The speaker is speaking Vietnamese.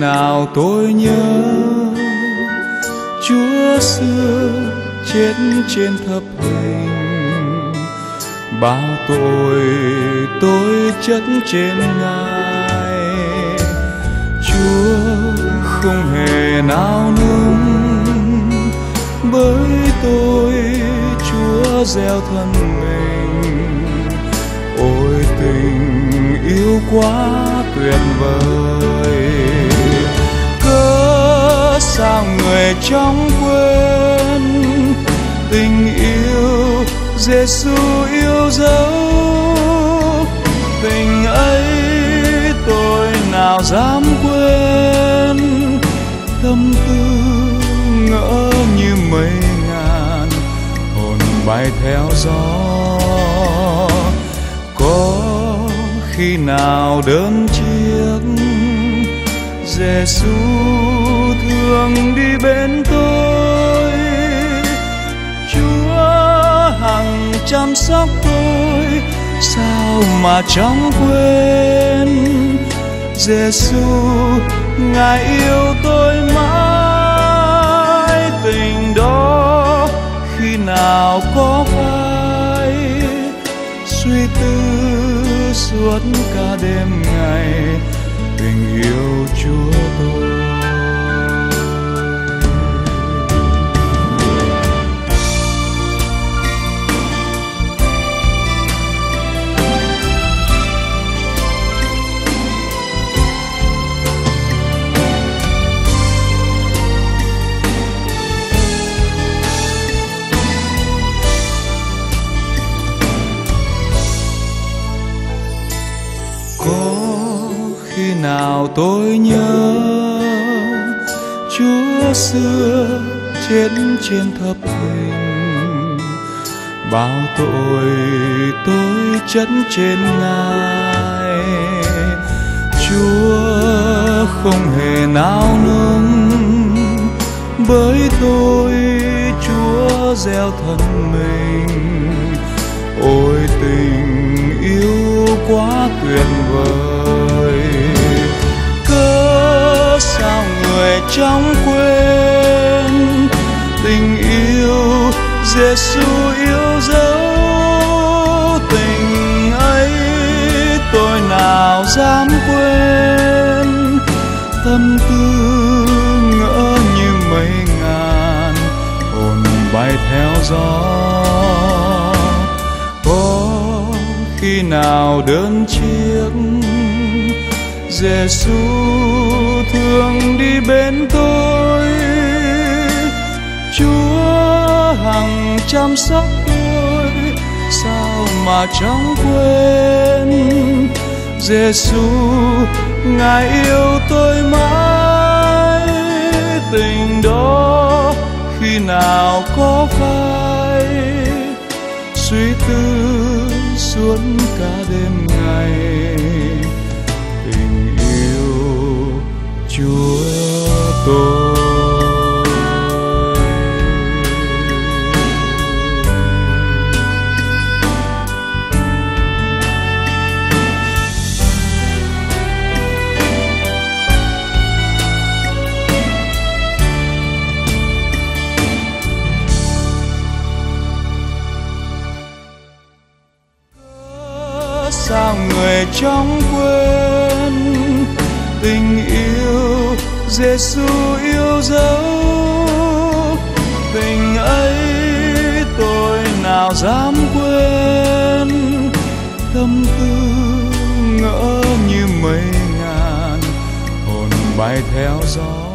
nào tôi nhớ Chúa xưa chết trên thập hình. Bao tội tôi chất trên ngài. Chúa không hề nao núng. Bởi tôi Chúa gieo thân mình. Ôi tình yêu quá tuyệt vời. Chóng trong quên tình yêu Giêsu yêu dấu. Tình ấy tôi nào dám quên. Tâm tư ngỡ như mây ngàn hồn bay theo gió. Có khi nào đơn chiếc Giêsu bên tôi. Chúa, hằng chăm sóc tôi, sao mà chẳng quên? Giêsu ngài yêu tôi mãi. Tình đó khi nào có phai, suy tư suốt cả đêm. Nào tôi nhớ? Chúa xưa chết trên thập hình. Bao tội tôi chất trên ngài. Chúa không hề nao núng. Bởi tôi Chúa gieo thân mình. Ôi tình yêu quá tuyệt vời. Người chẳng quên tình yêu Giêsu yêu dấu tình ấy, tôi nào dám quên tâm tư ngỡ như mây ngàn hồn bay theo gió. Có khi nào đơn chiếc Giêsu thương đi bên tôi. Chúa hằng chăm sóc tôi, sao mà chẳng quên? Giêsu ngài yêu tôi mãi. Tình đó khi nào có phai? Suy tư suốt cả đêm ngày. Chúa tôi sao người trong quên tình Giêsu yêu dấu. Tình ấy tôi nào dám quên. Tâm tư ngỡ như mây ngàn. Hồn bay theo gió.